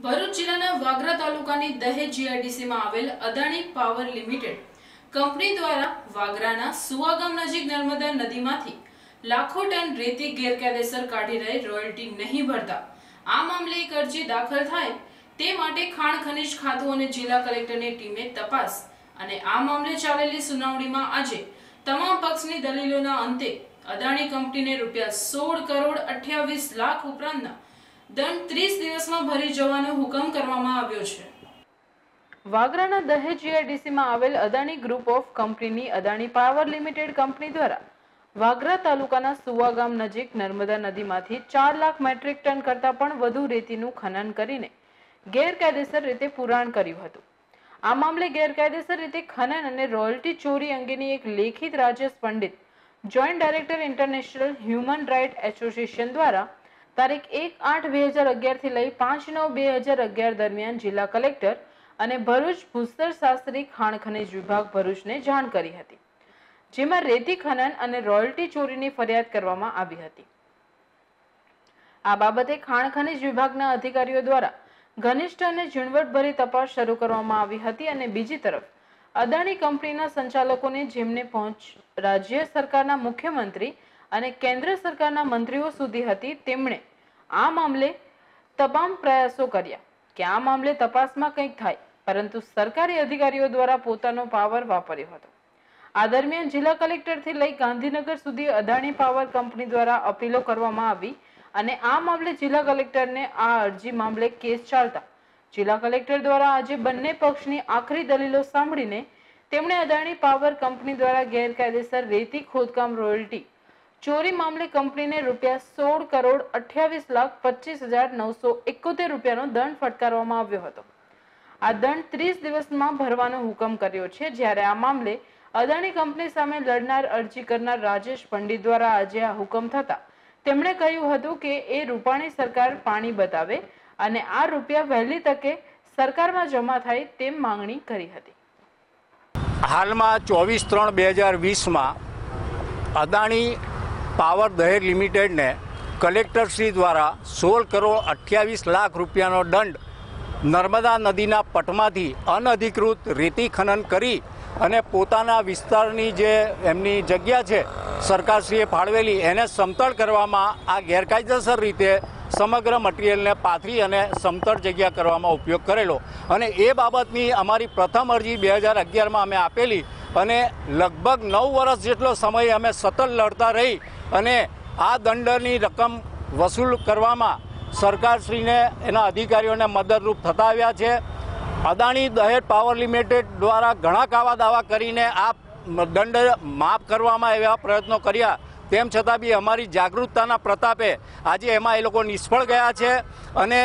ભરૂચ જિલ્લાના વાગરા તાલુકાની દહેજ જીઆઈડીસીમાં આવેલ અદાણી પાવર લિમિટેડ કંપની દ્વારા વાગરાના સુવાગામ નજીક નર્મદા નદીમાંથી લાખો ટન રેતી ગેરકાયદેસર કાઢી રહી રોયલ્ટી નહીં ભરતા. આ મામલે એક અરજી દાખલ થાય તે માટે ખાણ ખનીજ ખાતું અને જિલ્લા કલેક્ટરની ટીમે તપાસ અને આ મામલે ચાલેલી સુનાવણીમાં આજે તમામ પક્ષની દલીલોના અંતે અદાણી કંપનીને રૂપિયા સોળ કરોડ અઠ્યાવીસ લાખ ઉપરાંતના દંડ ત્રીસ દિવસમાં ભરી જવાનો હુકમ કરવામાં આવ્યો છે. વાગરાના દહેજ જીઆઈડીસીમાં આવેલ અદાણી ગ્રુપ ઓફ કંપનીની અદાણી પાવર લિમિટેડ કંપની દ્વારા વાગરા તાલુકાના સુવા ગામ નજીક નર્મદા નદીમાંથી ચાર લાખ મેટ્રિક ટન કરતાં પણ વધુ રેતીનું ખનન કરીને ગેરકાયદેસર રીતે પુરાણ કર્યું હતું. આ મામલે ગેરકાયદેસર રીતે ખનન અને રોયલ્ટી ચોરી અંગેની એક લેખિત Rajesh Pandit, joint director international human right association દ્વારા તારીખ એક આઠ બે હજાર અગિયારથી લઈ પાંચ નવ બે હજાર અગિયાર દરમિયાન જિલ્લા કલેક્ટર અને ભરૂચ ભૂસ્તર શાસ્ત્રી ખાણ ખનિજ વિભાગ ભરૂચને જાણ કરી હતી, જેમાં રેતી ખનન અને રોયલ્ટી ચોરીની ફરિયાદ કરવામાં આવી હતી. આ બાબતે ખાણ ખનિજ વિભાગના અધિકારીઓ દ્વારા ઘનિષ્ઠ અને ઝીણવટભરી તપાસ શરૂ કરવામાં આવી હતી અને બીજી તરફ, અદાણી કંપનીના સંચાલકોને જેમને પહોંચ રાજ્ય સરકારના મુખ્યમંત્રી અને કેન્દ્ર સરકારના મંત્રીઓ સુધી હતી, તેમણે આ મામલે તમામ પ્રયાસો કર્યા. કે આ મામલે તપાસમાં કંઈક થાય, પરંતુ સરકારી અધિકારીઓ દ્વારા પોતાનો પાવર વાપર્યો હતો. આ દરમિયાન જિલ્લા કલેક્ટરથી લઈ ગાંધીનગર સુધી અદાણી પાવર કંપની દ્વારા અપીલો કરવામાં આવી અને આ મામલે જિલ્લા કલેક્ટરને આ અરજી મામલે કેસ ચાલતા. જિલ્લા કલેક્ટર દ્વારા આજે બંને પક્ષની આખરી દલીલો સાંભળીને તેમણે અદાણી પાવર કંપની દ્વારા ગેરકાયદેસર રેતી ખોદકામ રોયલ્ટી ચોરી મામલે કંપનીને રૂપિયા સોળ કરોડ અઠ્યાવીસ લાખ પચીસ હજાર નવસો એકોતેર રૂપિયાનો દંડ ફટકારવામાં આવ્યો હતો. આ દંડ ત્રીસ દિવસમાં ભરવાનો હુકમ કર્યો છે, જ્યારે આ મામલે અદાણી કંપની સામે લડનાર અરજી કરનાર રાજેશ પંડિત દ્વારા આજે આ હુકમ થતા તેમણે કહ્યું હતું કે એ રૂપાણી સરકાર પાણી બતાવે અને આ રૂપિયા વહેલી તકે સરકારમાં જમા થાય તેમ માંગણી કરી હતી. હાલમાં ચોવીસ ત્રણ બે હજાર વીસમાં અદાણી પાવર દહેજ લિમિટેડને કલેક્ટરશ્રી દ્વારા સોળ કરોડ અઠ્યાવીસ લાખ રૂપિયાનો દંડ નર્મદા નદીના પટમાંથી અનધિકૃત રેતી ખનન કરી અને પોતાના વિસ્તારની જે એમની જગ્યા છે, સરકારશ્રીએ ફાળવેલી, એને સમતળ કરવામાં, આ ગેરકાયદેસર રીતે સમગ્ર મટીરિયલને પાથરી અને સમતળ જગ્યા કરવામાં ઉપયોગ કરેલો. અને એ બાબતની અમારી પ્રથમ અરજી બે હજાર અગિયારમાં અમે આપેલી અને લગભગ નવ વર્ષ જેટલો સમય અમે સતત લડતા રહી અને આ દંડની રકમ વસૂલ કરવામાં સરકારશ્રીને એના અધિકારીઓને મદદરૂપ થતા આવ્યા છે. અદાણી દહેજ પાવર લિમિટેડ દ્વારા ઘણા કાવા દાવા કરીને આ દંડ માફ કરવામાં એવા પ્રયત્નો કર્યા. તેમ છતાં બી અમારી જાગૃતતાના પ્રતાપે આજે એમાં એ લોકો નિષ્ફળ ગયા છે અને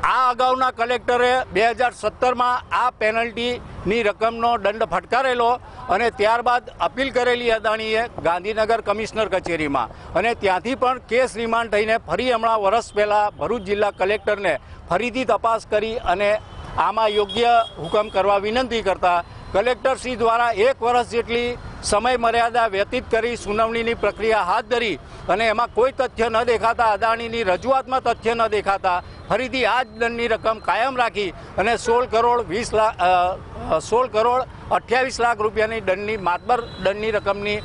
આ અગાઉના કલેક્ટરે બે હજાર સત્તરમાં આ પેનલ્ટીની રકમનો દંડ ફટકારેલો અને ત્યારબાદ અપીલ કરેલી અદાણીએ ગાંધીનગર કમિશનર કચેરીમાં. અને ત્યાંથી પણ કેસ રિમાન્ડ થઈને ફરી હમણાં વર્ષ પહેલાં ભરૂચ જિલ્લા કલેક્ટરને ફરીથી તપાસ કરી અને આમાં યોગ્ય હુકમ કરવા વિનંતી કરતા કલેક્ટરશ્રી દ્વારા એક વર્ષ જેટલી સમય મર્યાદા વ્યતીત કરી સુનાવણીની પ્રક્રિયા હાથ ધરી અને એમાં કોઈ તથ્ય ન દેખાતા, અદાણીની રજૂઆતમાં તથ્ય ન દેખાતા, ફરીથી આ જ દંડની રકમ કાયમ રાખી અને સોળ કરોડ વીસ લાખ સોળ કરોડ અઠ્યાવીસ લાખ રૂપિયાની દંડની માતબર દંડની રકમની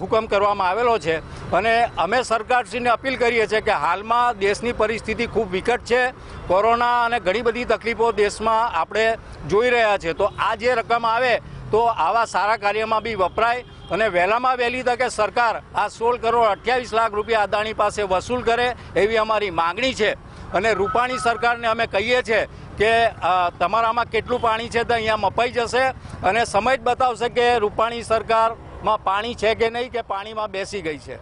હુકમ કરવામાં આવેલો છે. અને અમે સરકારશ્રીને અપીલ કરીએ છીએ કે હાલમાં દેશની પરિસ્થિતિ ખૂબ વિકટ છે. કોરોના અને ઘણી બધી તકલીફો દેશમાં આપણે જોઈ રહ્યા છે તો આ જે રકમ આવે તો આવા સારા કાર્યમાં બી વપરાય અને વહેલામાં વહેલી તકે સરકાર આ સોળ કરોડ અઠ્યાવીસ લાખ રૂપિયા અદાણી પાસે વસૂલ કરે એવી અમારી માગણી છે અને રૂપાણી સરકારને અમે કહીએ છીએ કે તમારામાં કેટલું પાણી છે તો અહીંયા મપાઈ જશે અને સમય જ બતાવશે કે રૂપાણી સરકારમાં પાણી છે કે નહીં કે પાણીમાં બેસી ગઈ છે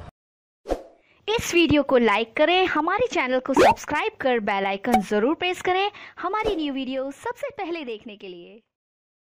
इस वीडियो को लाइक करें हमारे चैनल को सब्सक्राइब कर बेल आइकन जरूर प्रेस करें हमारी न्यू वीडियो सबसे पहले देखने के लिए